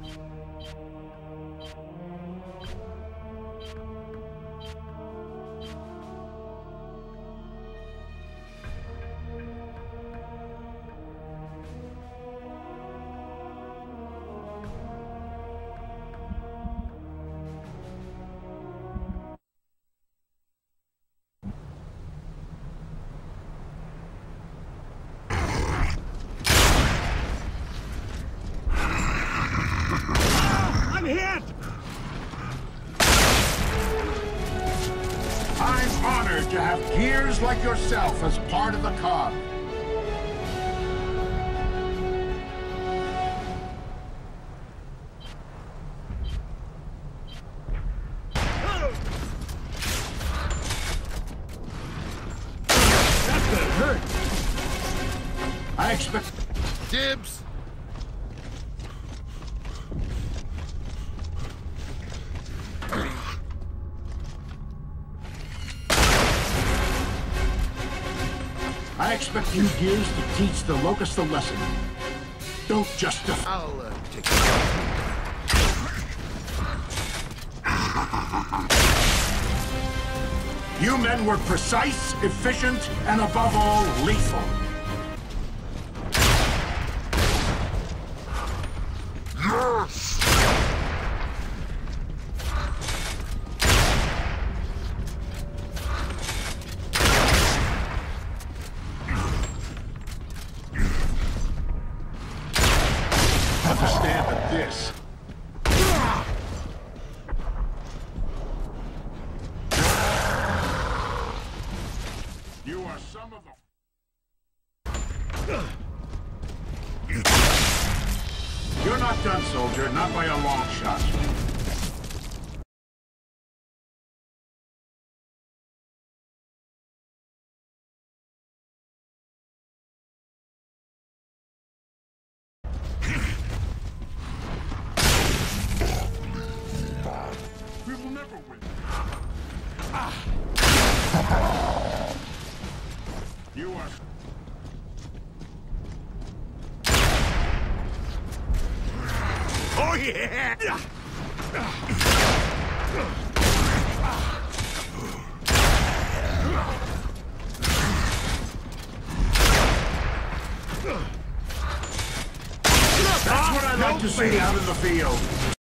I'm I'm honored to have gears like yourself as part of the COG. That's gonna hurt! I expect... Dibs! I expect you gears to teach the Locust a lesson. Don't just def- I'll uh, take You men were precise, efficient, and above all, lethal. Have a stab at this. You are some of them. You're not done, soldier. Not by a long shot. You are... Oh yeah! That's what I like to see out in the field.